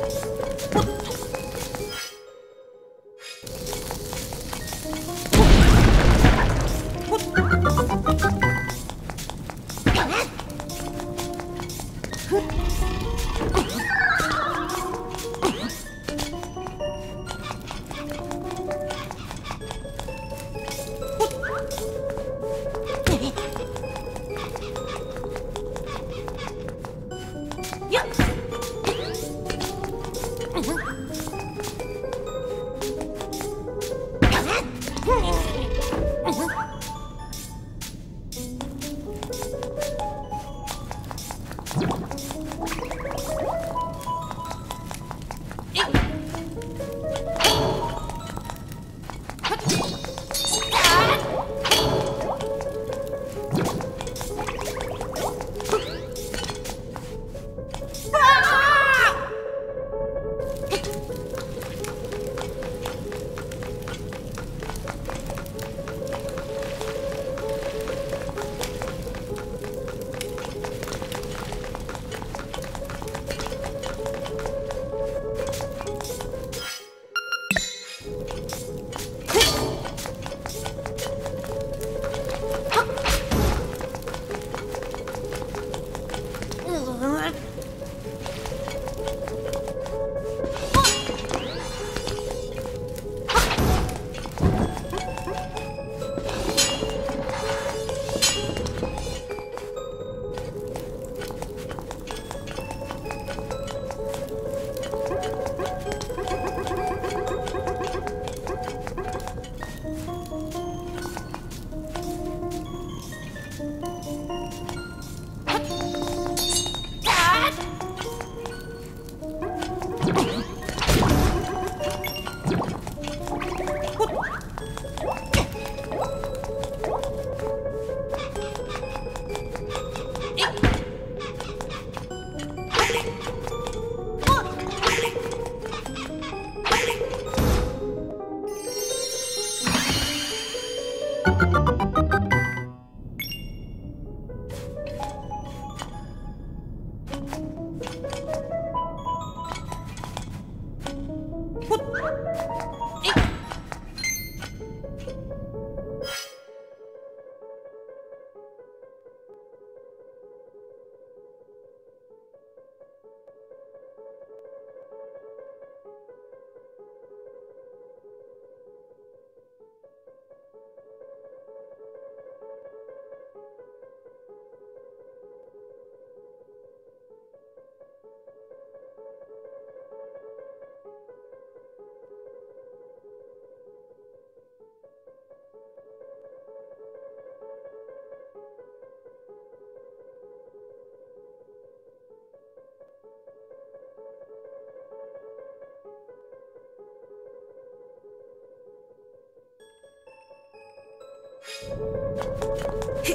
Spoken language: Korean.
Oh. 히!